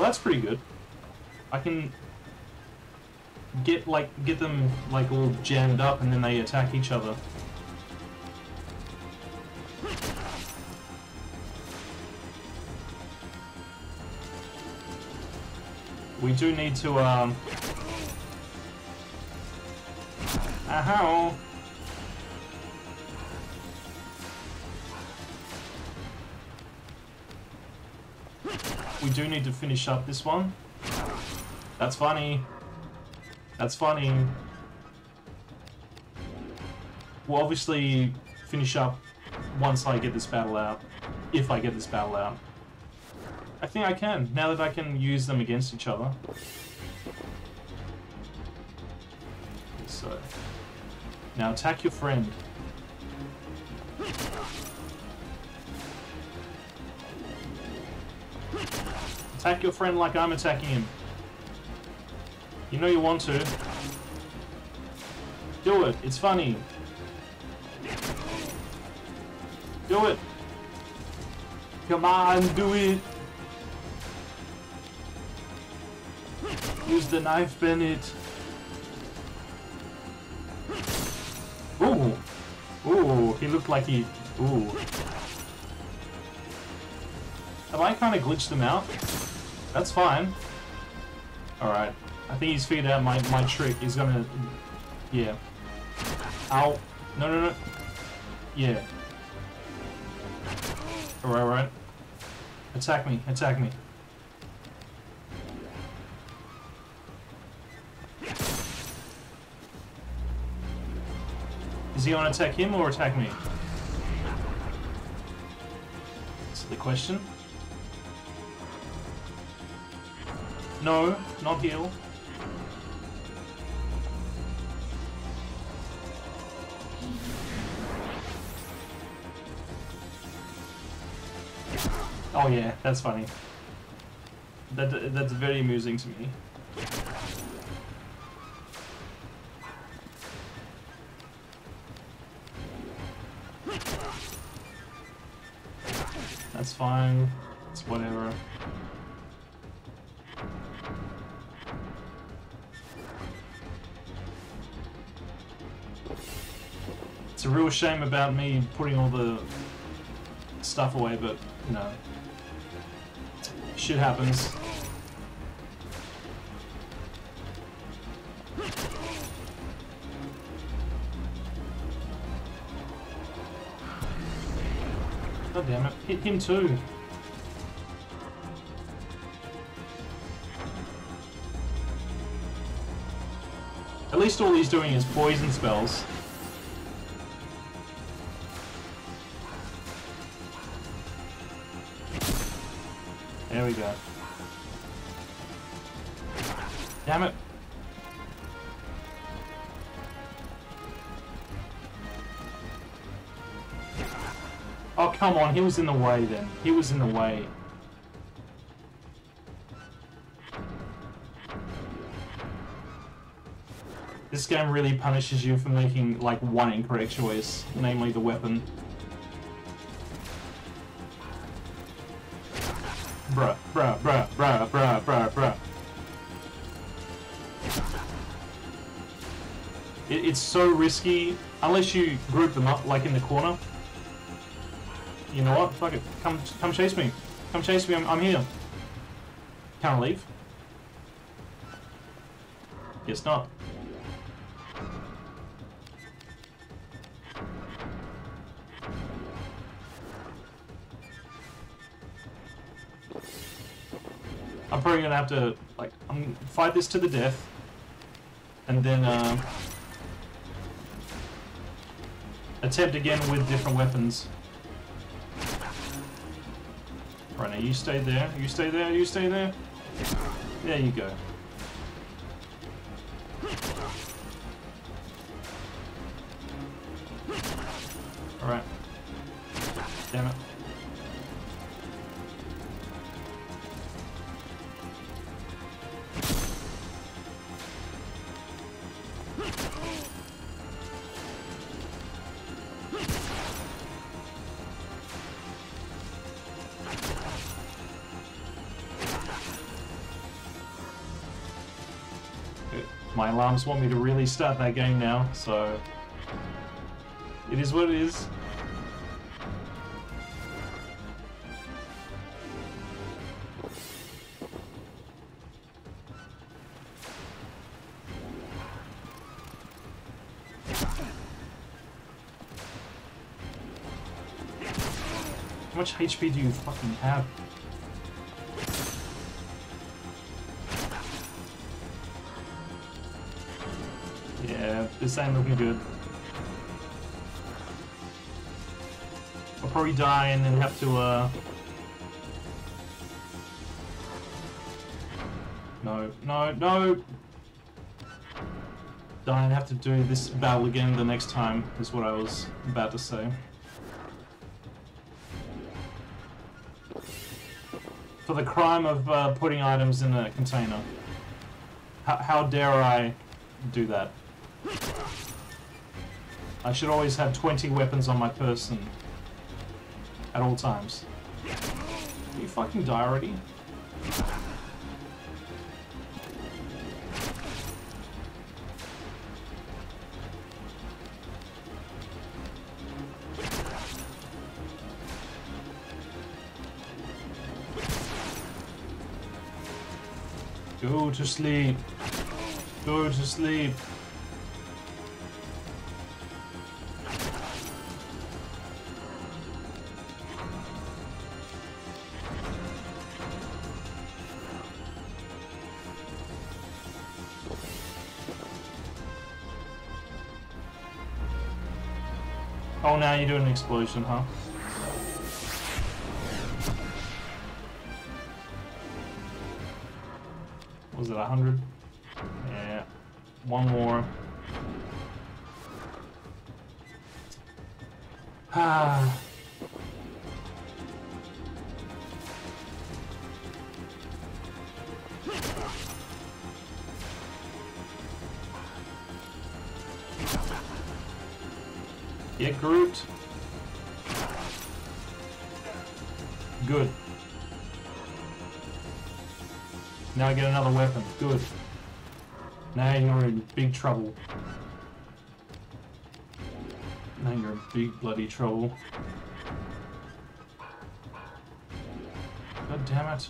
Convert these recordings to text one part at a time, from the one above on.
Oh, that's pretty good. I can get like get them like all jammed up and then they attack each other. We do need to um Ow. We do need to finish up this one. That's funny. That's funny. We'll obviously finish up once I get this battle out. If I get this battle out. I think I can, now that I can use them against each other. So... Now attack your friend. Attack your friend like I'm attacking him. You know you want to. Do it. It's funny. Do it. Come on, do it. Use the knife, Bennett. Ooh. Ooh, he looked like he... Ooh. Have I kind of glitched them out? That's fine. Alright. I think he's figured out my, my trick. He's gonna... Yeah. Ow. No, no, no. Yeah. Alright, alright. Attack me. Attack me. Is he gonna attack him or attack me? That's the question. No, not heal. Oh yeah, that's funny. That that's very amusing to me. That's fine. It's whatever. Real shame about me putting all the stuff away, but, you know, shit happens. God damn it, hit him too. At least all he's doing is poison spells. There we go. Damn it. Oh, come on. He was in the way then. He was in the way. This game really punishes you for making, like, one incorrect choice, namely the weapon. Bruh, bruh, bruh, bruh, bruh, bruh. It, it's so risky, unless you group them up, like in the corner. You know what? Fuck it. Come, come chase me. Come chase me. I'm, I'm here. Can't leave? Guess not. I'm probably gonna have to like I'm gonna fight this to the death, and then uh, attempt again with different weapons. Right now, you stay there. You stay there. You stay there. There you go. My alarms want me to really start that game now, so it is what it is. How much HP do you fucking have? Yeah, this ain't looking good. I'll probably die and then have to, uh... No, no, no! Die and have to do this battle again the next time, is what I was about to say. For the crime of uh, putting items in a container. H how dare I do that? I should always have 20 weapons on my person. At all times. You fucking die already? Go to sleep. Go to sleep. You do an explosion, huh? Was it a hundred? Yeah. One more. Ah. Groot. Good. Now I get another weapon. Good. Now you're in big trouble. Now you're in big bloody trouble. God damn it.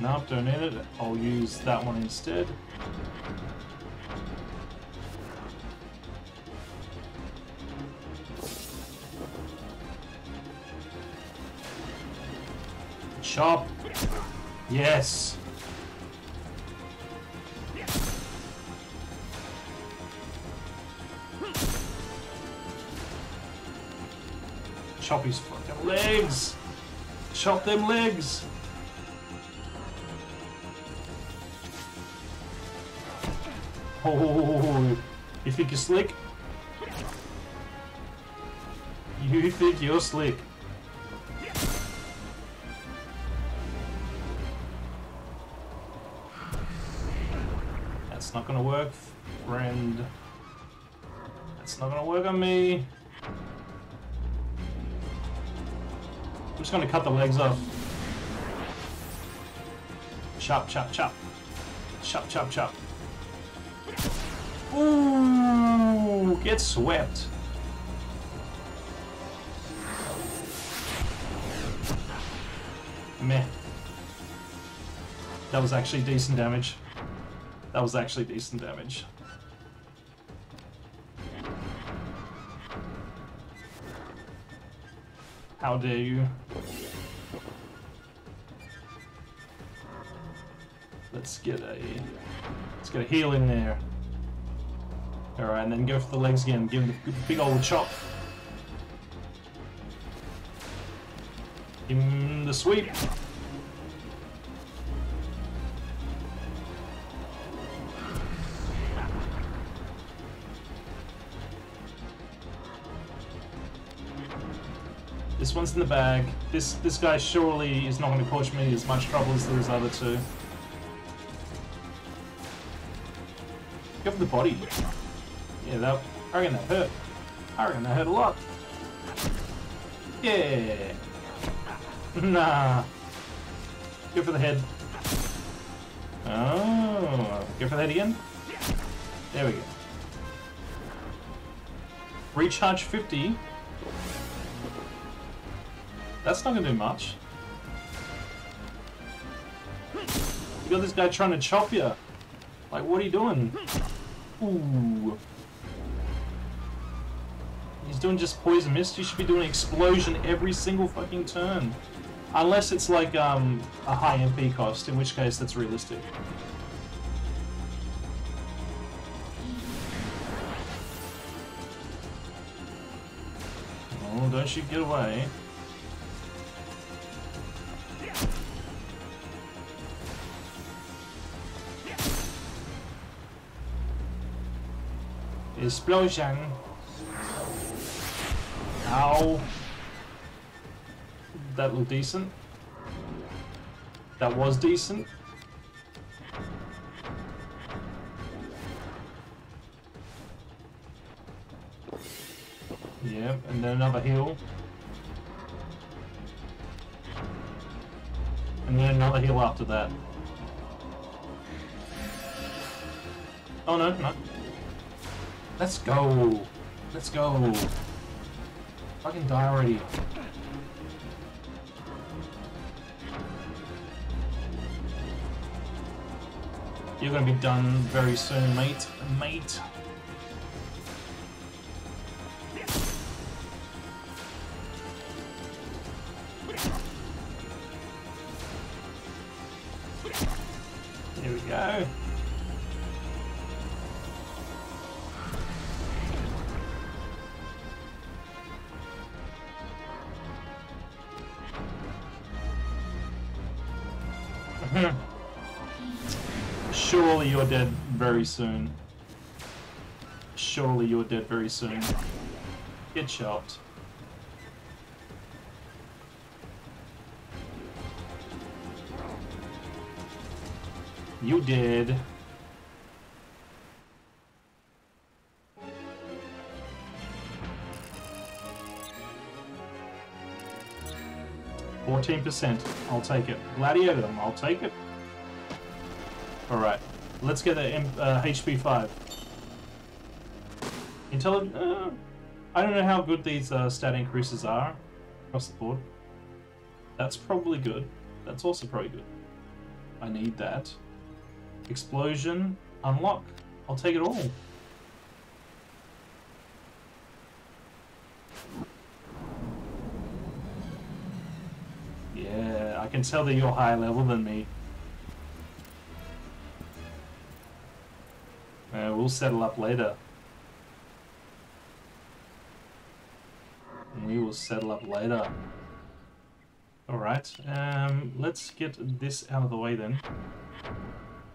Nope, I've donated. I'll use that one instead. Chop. Yes. Chop his fucking legs. Chop them legs. Oh, you think you're slick? You think you're slick? That's not gonna work, friend. That's not gonna work on me. I'm just gonna cut the legs off. Chop, chop, chop. Chop, chop, chop. Ooh, get swept. Meh. That was actually decent damage. That was actually decent damage. How dare you? Let's get a let's get a heal in there. Alright, and then go for the legs again. Give him the big old chop. Give him the sweep. This one's in the bag. This this guy surely is not going to cause me as much trouble as those other two. Go for the body. Yeah, that. I reckon that hurt. I reckon that hurt a lot. Yeah. Nah. Go for the head. Oh. Go for the head again. There we go. Recharge 50. That's not gonna do much. You got this guy trying to chop you. Like, what are you doing? Ooh. He's doing just poison mist. You should be doing explosion every single fucking turn. Unless it's like um, a high MP cost, in which case that's realistic. Oh, don't you get away. Explosion. Ow. That looked decent. That was decent. Yep, and then another heal. And then another heal after that. Oh no, no. Let's go. Let's go. Fucking die already. You're gonna be done very soon, mate. Mate. Here we go. You're dead very soon. Surely you're dead very soon. Get chopped. You did. Fourteen percent. I'll take it. Gladiator. I'll take it. All right. Let's get a uh, HP five. Intelli uh, I don't know how good these uh, stat increases are across the board. That's probably good. That's also probably good. I need that. Explosion. Unlock. I'll take it all. Yeah, I can tell that you're higher level than me. We'll settle up later. We will settle up later. Alright, um, let's get this out of the way then.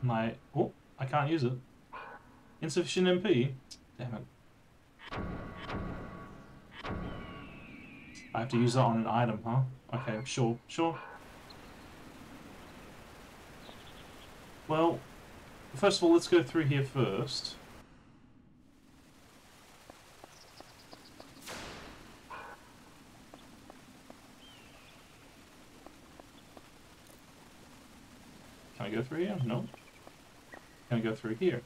My... Oh, I can't use it. Insufficient MP? Damn it. I have to use that on an item, huh? Okay, sure, sure. Well, first of all, let's go through here first. Can I go through here? No. Can I go through here?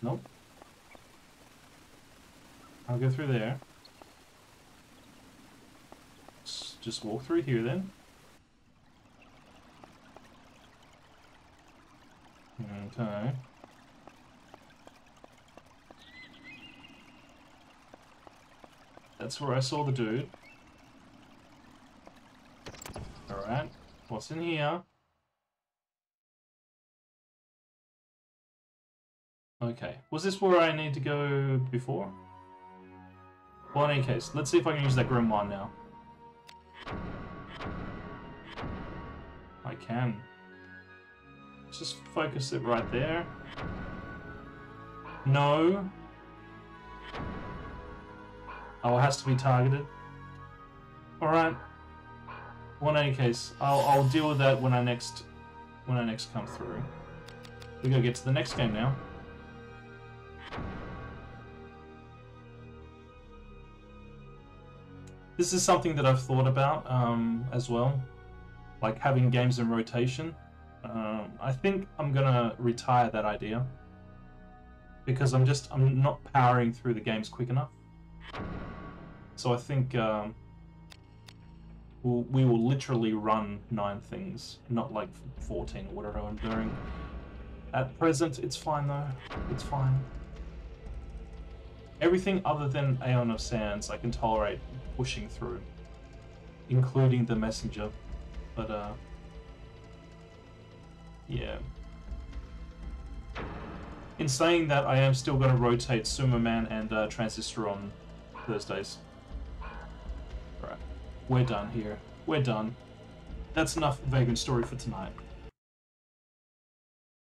Nope. I'll go through there. Just walk through here then. Okay. That's where I saw the dude. Alright. What's in here? Okay. Was this where I need to go before? Well, in any case, let's see if I can use that Grimoire now. I can. Just focus it right there. No. Oh, it has to be targeted. Alright. Well, in any case, I'll, I'll deal with that when I next when I next come through. We gotta get to the next game now. This is something that I've thought about um, as well, like having games in rotation. Um, I think I'm gonna retire that idea because I'm just I'm not powering through the games quick enough. So I think um, we'll, we will literally run nine things, not like 14 or whatever I'm doing. At present, it's fine though. It's fine. Everything other than Aeon of Sands I can tolerate pushing through, including the messenger. But uh, yeah. In saying that, I am still going to rotate Sumerman and uh, Transistor on Thursdays. Right, we're done here. We're done. That's enough Vagrant story for tonight.